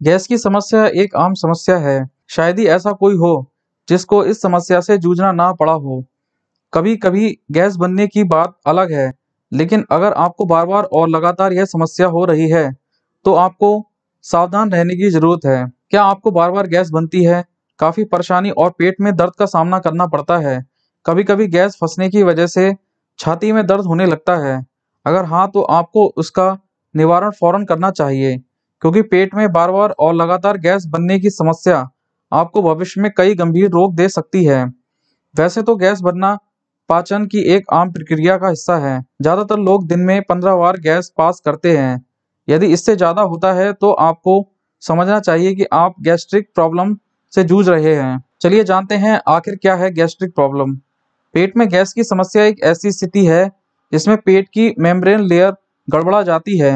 Gas की समस्या एक आम समस्या है। शायद ही ऐसा कोई हो, जिसको इस समस्या से जूझना ना पड़ा हो। कभी कभी गैस बनने की बात अलग है, लेकिन अगर आपको बार बार और लगातार यह समस्या हो रही है तो आपको सावधान रहने की ज़रूरत है। क्या आपको बार बार गैस बनती है? काफ़ी परेशानी और पेट में दर्द का सामना करना पड़ता है। कभी कभी गैस फंसने की वजह से छाती में दर्द होने लगता है। अगर हाँ तो आपको उसका निवारण फ़ौरन करना चाहिए। क्योंकि पेट में बार बार और लगातार गैस बनने की समस्या आपको भविष्य में कई गंभीर रोग दे सकती है। वैसे तो गैस बनना पाचन की एक आम प्रक्रिया का हिस्सा है। ज़्यादातर लोग दिन में पंद्रह बार गैस पास करते हैं। यदि इससे ज़्यादा होता है तो आपको समझना चाहिए कि आप गैस्ट्रिक प्रॉब्लम से जूझ रहे हैं। चलिए जानते हैं आखिर क्या है गैस्ट्रिक प्रॉब्लम। पेट में गैस की समस्या एक ऐसी स्थिति है जिसमें पेट की मेम्ब्रेन लेयर गड़बड़ा जाती है।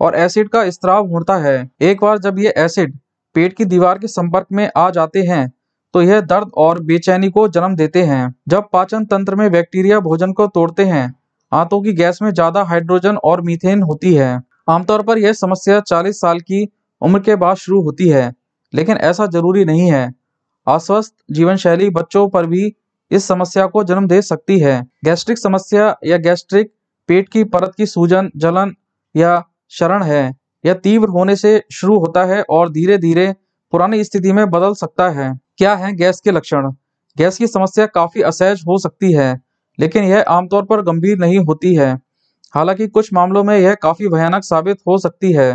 और एसिड का स्त्राव होता है। एक बार जब ये एसिड पेट की दीवार के संपर्क में आ जाते हैं तो यह दर्द और बेचैनी को जन्म देते हैं। जब पाचन तंत्र में बैक्टीरिया भोजन को तोड़ते हैं, आंतों की गैस में ज़्यादा हाइड्रोजन और मीथेन होती है। आमतौर पर यह समस्या 40 साल की उम्र के बाद शुरू होती है, लेकिन ऐसा ज़रूरी नहीं है। अस्वस्थ जीवन शैली बच्चों पर भी इस समस्या को जन्म दे सकती है। गैस्ट्रिक समस्या या गैस्ट्रिक पेट की परत की सूजन, जलन या शरण है। यह तीव्र होने से शुरू होता है और धीरे धीरे पुरानी स्थिति में बदल सकता है। क्या है गैस के लक्षण? गैस की समस्या काफ़ी असहज हो सकती है, लेकिन यह आमतौर पर गंभीर नहीं होती है। हालाँकि कुछ मामलों में यह काफ़ी भयानक साबित हो सकती है।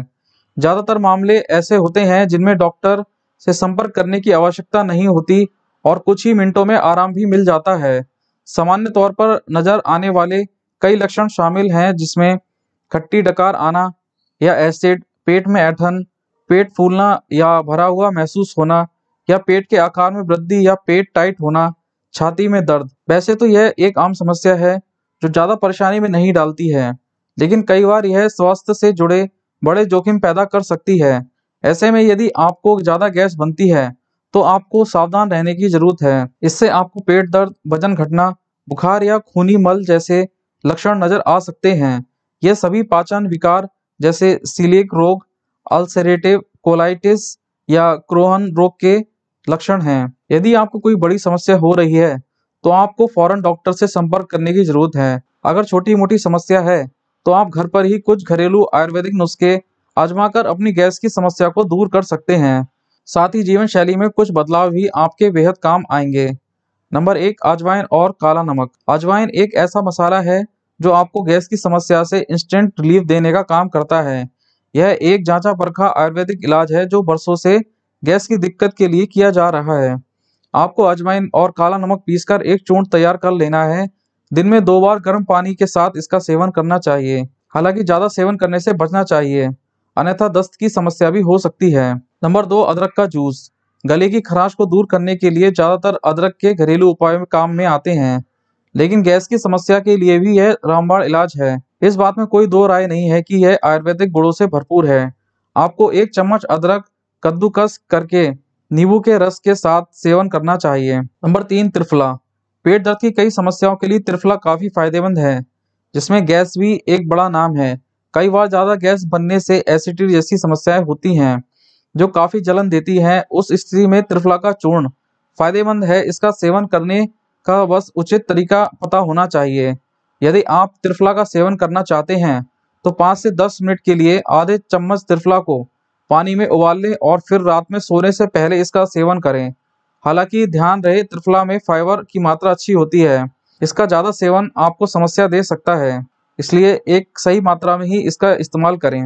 ज़्यादातर मामले ऐसे होते हैं जिनमें डॉक्टर से संपर्क करने की आवश्यकता नहीं होती और कुछ ही मिनटों में आराम भी मिल जाता है। सामान्य तौर पर नज़र आने वाले कई लक्षण शामिल हैं जिसमें खट्टी डकार आना या एसिड पेट में ऐठन, पेट फूलना या भरा हुआ महसूस होना, या पेट के आकार में वृद्धि या पेट टाइट होना, छाती में दर्द। वैसे तो यह एक आम समस्या है, जो ज़्यादा परेशानी में नहीं डालती है, लेकिन कई बार यह स्वास्थ्य से जुड़े बड़े जोखिम पैदा कर सकती है। ऐसे में यदि आपको ज़्यादा गैस बनती है तो आपको सावधान रहने की ज़रूरत है। इससे आपको पेट दर्द, वज़न घटना, बुखार या खूनी मल जैसे लक्षण नज़र आ सकते हैं। ये सभी पाचन, विकार जैसे सीलिक रोग अल्सरेटिव कोलाइटिस या क्रोहन रोग के लक्षण हैं। यदि आपको कोई बड़ी समस्या हो रही है तो आपको फ़ौरन डॉक्टर से संपर्क करने की ज़रूरत है। अगर छोटी मोटी समस्या है तो आप घर पर ही कुछ घरेलू आयुर्वेदिक नुस्खे आजमाकर अपनी गैस की समस्या को दूर कर सकते हैं। साथ ही जीवन शैली में कुछ बदलाव भी आपके बेहद काम आएँगे। नंबर एक अजवाइन और काला नमक। अजवाइन एक ऐसा मसाला है जो आपको गैस की समस्या से इंस्टेंट रिलीफ देने का काम करता है। यह एक जांचा परखा आयुर्वेदिक इलाज है जो बरसों से गैस की दिक्कत के लिए किया जा रहा है। आपको अजवाइन और काला नमक पीसकर एक चूर्ण तैयार कर लेना है। दिन में दो बार गर्म पानी के साथ इसका सेवन करना चाहिए। हालाँकि ज़्यादा सेवन करने से बचना चाहिए। अन्यथा दस्त की समस्या भी हो सकती है। नंबर दो, अदरक का जूस। गले की खराश को दूर करने के लिए ज़्यादातर अदरक के घरेलू उपाय काम में आते हैं। लेकिन गैस की समस्या के लिए भी यह रामबाण इलाज है। इस बात में कोई दो राय नहीं है कि यह आयुर्वेदिक गुणों से भरपूर है। आपको एक चम्मच अदरक, कद्दूकस करके नींबू के रस के साथ सेवन करना चाहिए। नंबर तीन, त्रिफला। पेट दर्द की कई समस्याओं के लिए त्रिफला काफ़ी फ़ायदेमंद है, जिसमें गैस भी एक बड़ा नाम है। कई बार ज़्यादा गैस बनने से एसिडिटी जैसी समस्याएँ होती हैं, जो काफ़ी जलन देती है। उस स्थिति में त्रिफला का चूर्ण फ़ायदेमंद है, इसका सेवन करने का बस उचित तरीका पता होना चाहिए। यदि आप त्रिफला का सेवन करना चाहते हैं तो पाँच से दस मिनट के लिए आधे चम्मच त्रिफला को पानी में उबाल लें और फिर रात में सोने से पहले इसका सेवन करें। हालाँकि ध्यान रहे, त्रिफला में फाइबर की मात्रा अच्छी होती है। इसका ज़्यादा सेवन आपको समस्या दे सकता है, इसलिए एक सही मात्रा में ही इसका इस्तेमाल करें।